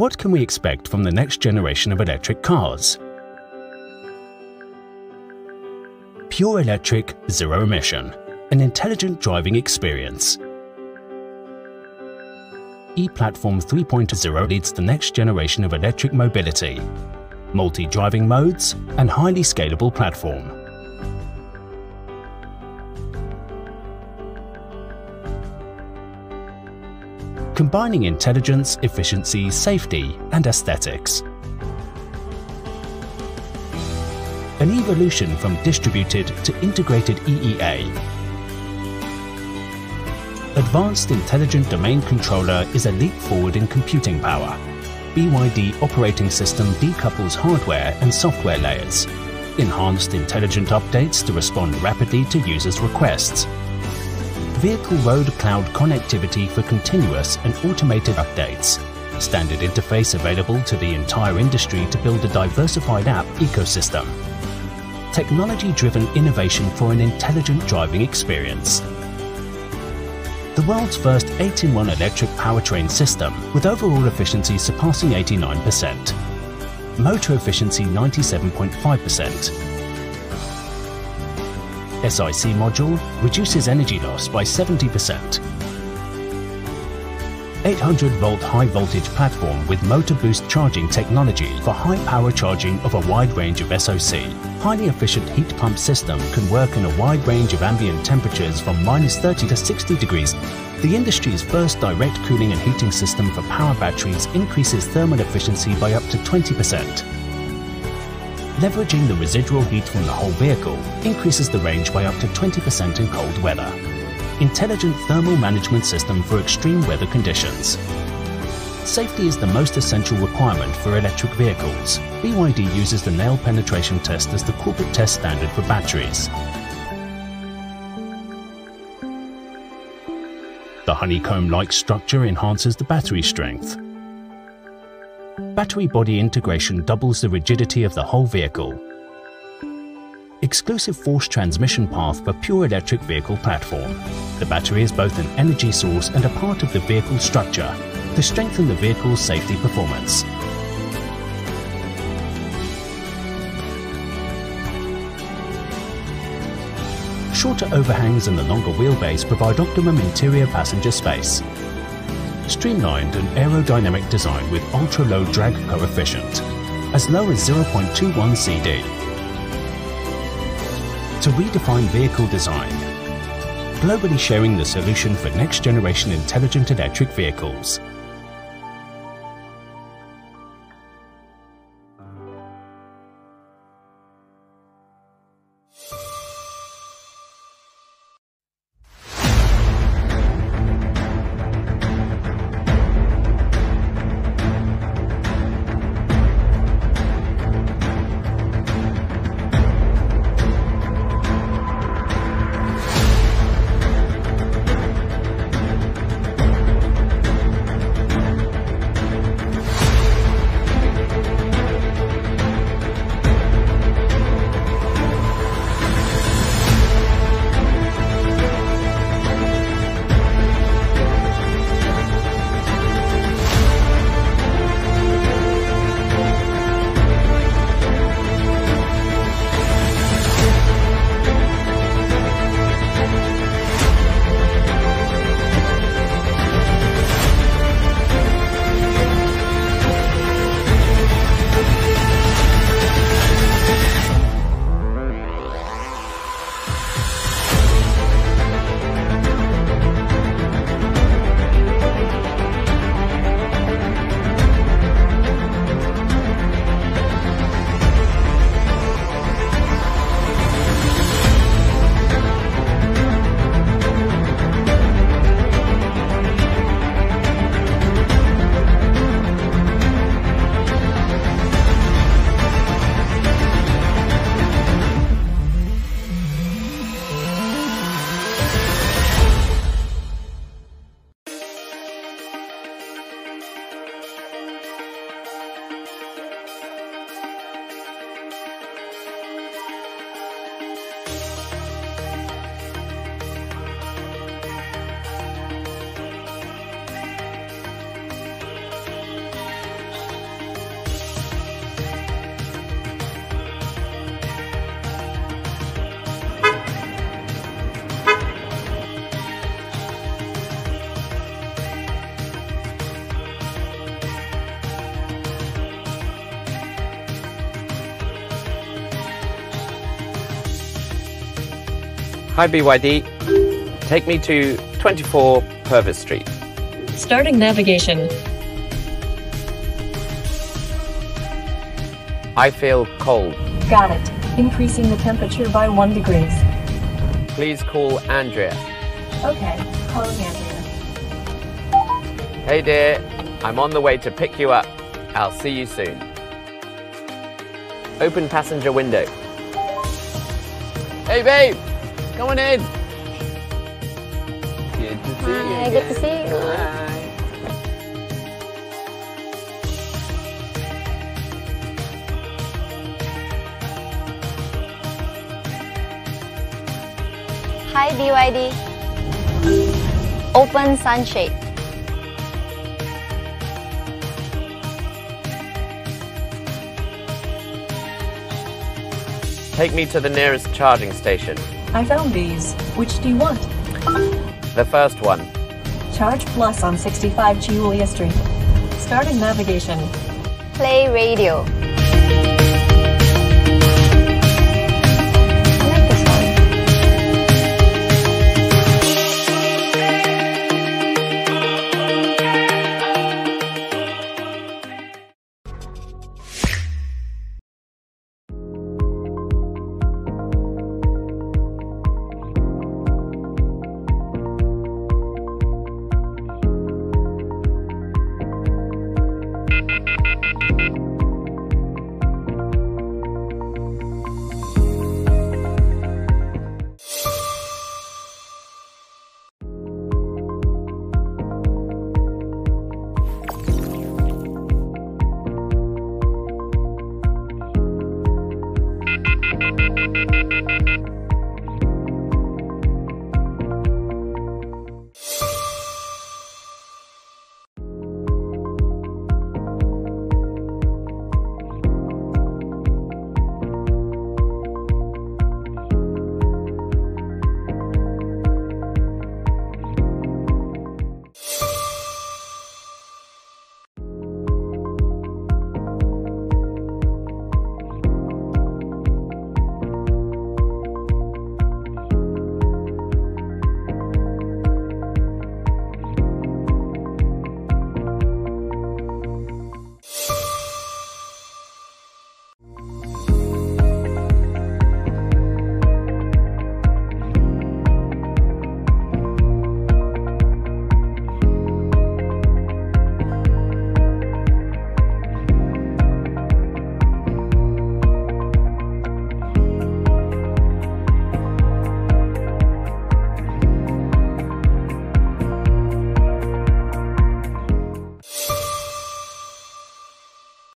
What can we expect from the next generation of electric cars? Pure electric, zero emission, an intelligent driving experience. E-Platform 3.0 leads the next generation of electric mobility, multi-driving modes and highly scalable platform. Combining intelligence, efficiency, safety and aesthetics. An evolution from distributed to integrated EEA. Advanced Intelligent Domain Controller is a leap forward in computing power. BYD operating system decouples hardware and software layers. Enhanced intelligent updates to respond rapidly to users' requests. Vehicle road cloud connectivity for continuous and automated updates. Standard interface available to the entire industry to build a diversified app ecosystem technology-driven innovation for an intelligent driving experience. The world's first 8-in-1 electric powertrain system with overall efficiency surpassing 89%. Motor efficiency 97.5%. SIC module reduces energy loss by 70%. 800 volt high voltage platform with motor boost charging technology for high power charging of a wide range of SOC. Highly efficient heat pump system can work in a wide range of ambient temperatures from minus 30 to 60 degrees. The industry's first direct cooling and heating system for power batteries increases thermal efficiency by up to 20%. Leveraging the residual heat from the whole vehicle increases the range by up to 20% in cold weather intelligent thermal management system for extreme weather conditions. Safety is the most essential requirement for electric vehicles. BYD uses the nail penetration test as the corporate test standard for batteries. The honeycomb-like structure enhances the battery strength. Battery body integration doubles the rigidity of the whole vehicle. Exclusive force transmission path for pure electric vehicle platform. The battery is both an energy source and a part of the vehicle structure to strengthen the vehicle's safety performance. Shorter overhangs and the longer wheelbase provide optimum interior passenger space. Streamlined and aerodynamic design with ultra-low drag coefficient, as low as 0.21 CD. To redefine vehicle design, globally sharing the solution for next generation intelligent electric vehicles. Hi, BYD. Take me to 24 Purvis Street. Starting navigation. I feel cold. Got it. Increasing the temperature by one degrees. Please call Andrea. Okay, calling Andrea. Hey, dear. I'm on the way to pick you up. I'll see you soon. Open passenger window. Hey, babe. Come on in. Good to see you. Hi, good to see you. Hi. Hi, BYD. Open sunshade. Take me to the nearest charging station. I found these. Which do you want? The first one. Charge Plus on 65 Chulia Street. Starting navigation. Play radio.